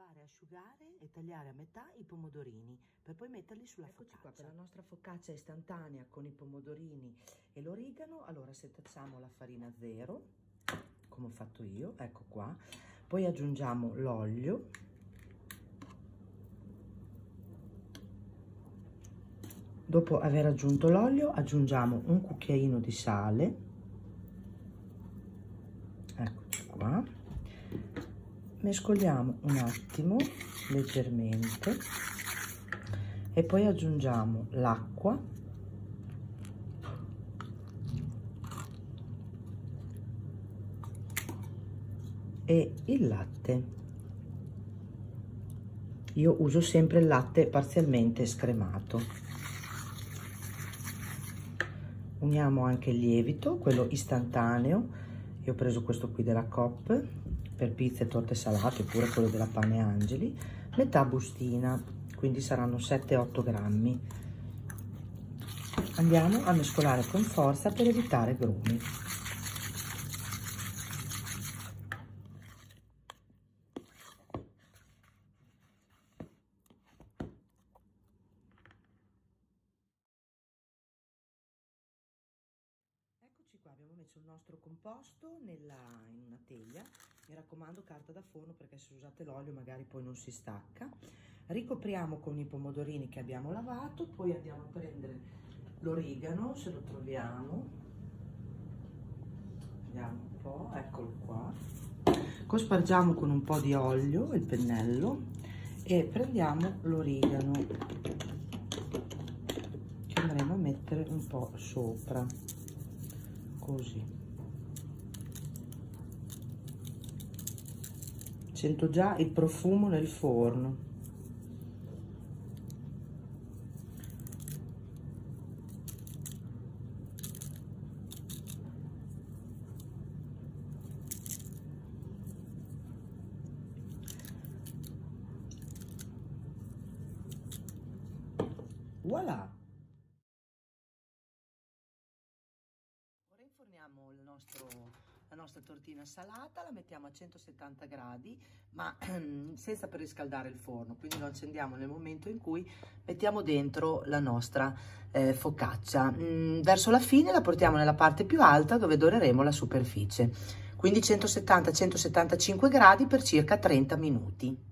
lavare, asciugare e tagliare a metà i pomodorini per poi metterli sulla Eccoci focaccia. qua per la nostra focaccia istantanea con i pomodorini e l'origano. Allora setacciamo la farina zero, come ho fatto io, ecco qua. Poi aggiungiamo l'olio. Dopo aver aggiunto l'olio aggiungiamo un cucchiaino di sale. Eccoci qua mescoliamo un attimo leggermente e poi aggiungiamo l'acqua. E il latte. Io uso sempre il latte parzialmente scremato. Uniamo anche il lievito quello istantaneo io ho preso questo qui della COP per pizze torte salate oppure quello della pane angeli metà bustina quindi saranno 7-8 grammi. Andiamo a mescolare con forza per evitare grumi Eccoci qua, abbiamo messo il nostro composto nella, in una teglia, mi raccomando carta da forno perché se usate l'olio magari poi non si stacca. Ricopriamo con i pomodorini che abbiamo lavato, poi andiamo a prendere l'origano se lo troviamo. Vediamo un po', eccolo qua. Cospargiamo con un po' di olio il pennello e prendiamo l'origano che andremo a mettere un po' sopra così. Sento già il profumo nel forno. Voilà inforniamo nostro, la nostra tortina salata, la mettiamo a 170 gradi, ma senza preriscaldare il forno, quindi lo accendiamo nel momento in cui mettiamo dentro la nostra eh, focaccia. Mm, verso la fine la portiamo nella parte più alta dove doreremo la superficie, quindi 170-175 gradi per circa 30 minuti.